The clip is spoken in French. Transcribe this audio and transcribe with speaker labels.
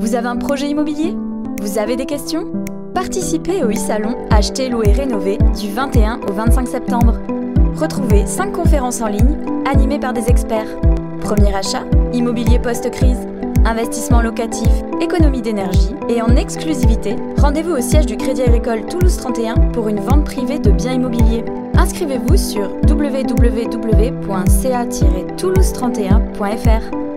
Speaker 1: Vous avez un projet immobilier? Vous avez des questions? Participez au e-salon Acheter, louer, rénover du 21 au 25 septembre. Retrouvez 5 conférences en ligne animées par des experts. Premier achat, immobilier post-crise, investissement locatif, économie d'énergie et en exclusivité, rendez-vous au siège du Crédit Agricole Toulouse 31 pour une vente privée de biens immobiliers. Inscrivez-vous sur www.ca-toulouse31.fr.